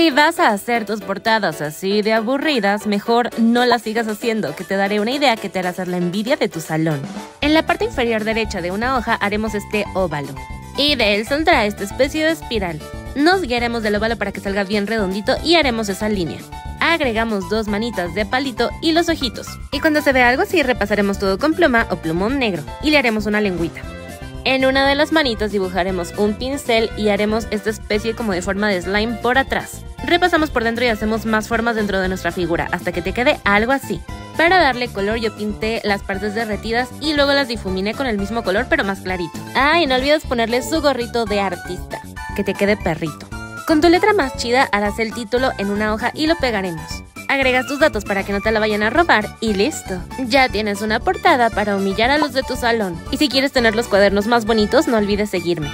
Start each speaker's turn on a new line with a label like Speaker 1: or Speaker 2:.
Speaker 1: Si vas a hacer tus portadas así de aburridas, mejor no las sigas haciendo, que te daré una idea que te hará hacer la envidia de tu salón. En la parte inferior derecha de una hoja haremos este óvalo. Y de él saldrá esta especie de espiral. Nos guiaremos del óvalo para que salga bien redondito y haremos esa línea. Agregamos dos manitas de palito y los ojitos. Y cuando se vea algo así, repasaremos todo con pluma o plumón negro y le haremos una lengüita. En una de las manitas dibujaremos un pincel y haremos esta especie como de forma de slime por atrás. Repasamos por dentro y hacemos más formas dentro de nuestra figura hasta que te quede algo así. Para darle color yo pinté las partes derretidas y luego las difuminé con el mismo color pero más clarito. Ah, y no olvides ponerle su gorrito de artista, que te quede perrito. Con tu letra más chida harás el título en una hoja y lo pegaremos agregas tus datos para que no te la vayan a robar y listo. Ya tienes una portada para humillar a los de tu salón. Y si quieres tener los cuadernos más bonitos, no olvides seguirme.